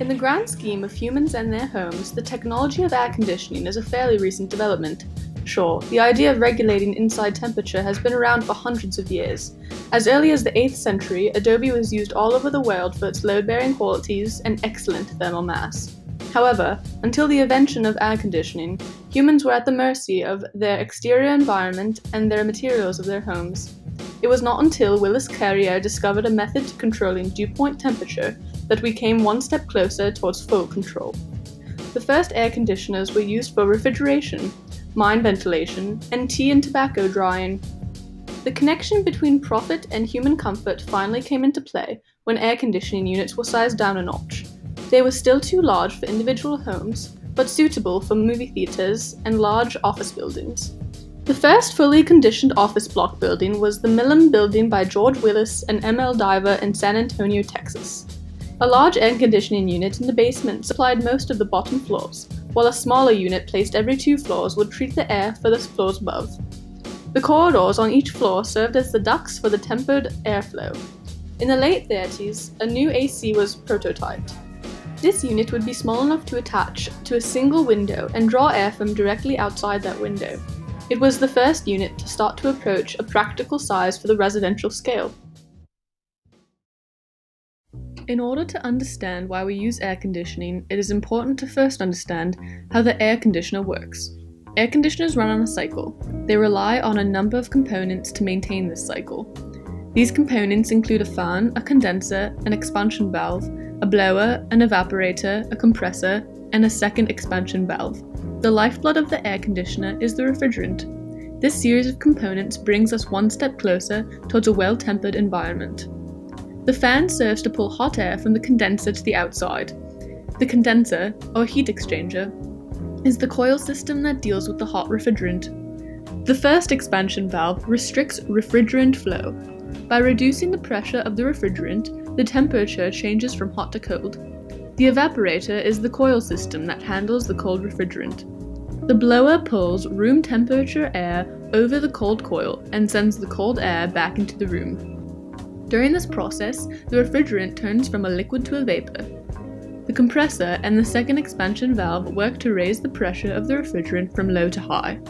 In the grand scheme of humans and their homes, the technology of air conditioning is a fairly recent development. Sure, the idea of regulating inside temperature has been around for hundreds of years. As early as the 8th century, Adobe was used all over the world for its load bearing qualities and excellent thermal mass. However, until the invention of air conditioning, humans were at the mercy of their exterior environment and their materials of their homes. It was not until Willis Carrier discovered a method to controlling dew point temperature that we came one step closer towards full control. The first air conditioners were used for refrigeration, mine ventilation, and tea and tobacco drying. The connection between profit and human comfort finally came into play when air conditioning units were sized down a notch. They were still too large for individual homes, but suitable for movie theaters and large office buildings. The first fully conditioned office block building was the Milam Building by George Willis and M.L. Diver in San Antonio, Texas. A large air conditioning unit in the basement supplied most of the bottom floors, while a smaller unit placed every two floors would treat the air for the floors above. The corridors on each floor served as the ducts for the tempered airflow. In the late 30s, a new AC was prototyped. This unit would be small enough to attach to a single window and draw air from directly outside that window. It was the first unit to start to approach a practical size for the residential scale. In order to understand why we use air conditioning, it is important to first understand how the air conditioner works. Air conditioners run on a cycle. They rely on a number of components to maintain this cycle. These components include a fan, a condenser, an expansion valve, a blower, an evaporator, a compressor, and a second expansion valve. The lifeblood of the air conditioner is the refrigerant. This series of components brings us one step closer towards a well tempered environment. The fan serves to pull hot air from the condenser to the outside. The condenser, or heat exchanger, is the coil system that deals with the hot refrigerant. The first expansion valve restricts refrigerant flow. By reducing the pressure of the refrigerant, the temperature changes from hot to cold. The evaporator is the coil system that handles the cold refrigerant. The blower pulls room temperature air over the cold coil and sends the cold air back into the room. During this process, the refrigerant turns from a liquid to a vapor. The compressor and the second expansion valve work to raise the pressure of the refrigerant from low to high.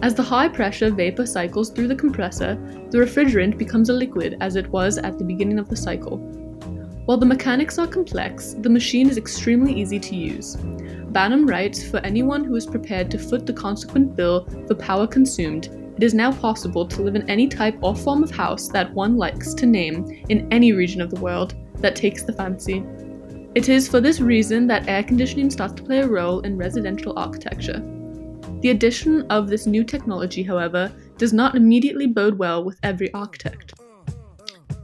As the high pressure vapor cycles through the compressor, the refrigerant becomes a liquid as it was at the beginning of the cycle. While the mechanics are complex, the machine is extremely easy to use. Banham writes For anyone who is prepared to foot the consequent bill for power consumed, it is now possible to live in any type or form of house that one likes to name in any region of the world that takes the fancy. It is for this reason that air conditioning starts to play a role in residential architecture. The addition of this new technology, however, does not immediately bode well with every architect.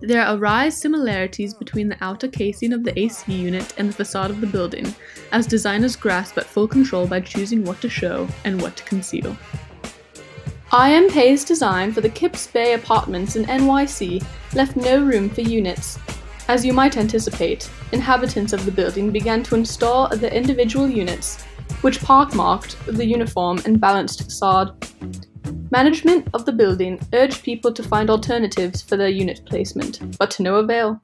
There arise similarities between the outer casing of the AC unit and the facade of the building, as designers grasp at full control by choosing what to show and what to conceal. I.M. Pei's design for the Kips Bay apartments in NYC left no room for units. As you might anticipate, inhabitants of the building began to install the individual units, which pockmarked the uniform and balanced facade. Management of the building urged people to find alternatives for their unit placement, but to no avail.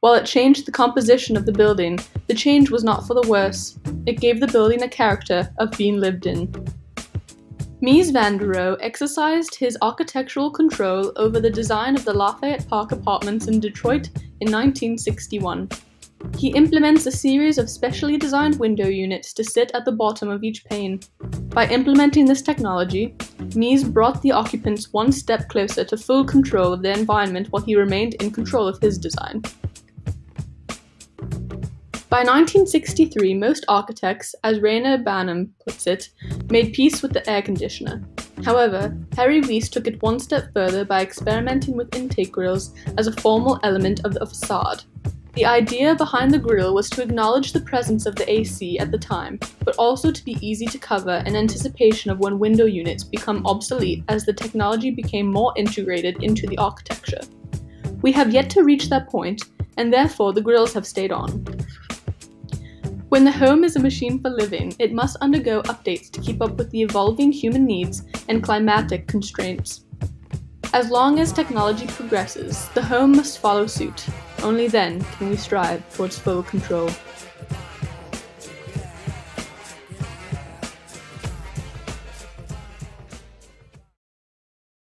While it changed the composition of the building, the change was not for the worse. It gave the building a character of being lived in. Mies van der Rohe exercised his architectural control over the design of the Lafayette Park Apartments in Detroit in 1961. He implements a series of specially designed window units to sit at the bottom of each pane. By implementing this technology, Mies brought the occupants one step closer to full control of their environment while he remained in control of his design. By 1963, most architects, as Reyner Banham puts it, made peace with the air conditioner. However, Harry Weese took it one step further by experimenting with intake grills as a formal element of the facade. The idea behind the grille was to acknowledge the presence of the AC at the time, but also to be easy to cover in anticipation of when window units become obsolete as the technology became more integrated into the architecture. We have yet to reach that point, and therefore the grills have stayed on. When the home is a machine for living, it must undergo updates to keep up with the evolving human needs and climatic constraints. As long as technology progresses, the home must follow suit. Only then can we strive towards full control.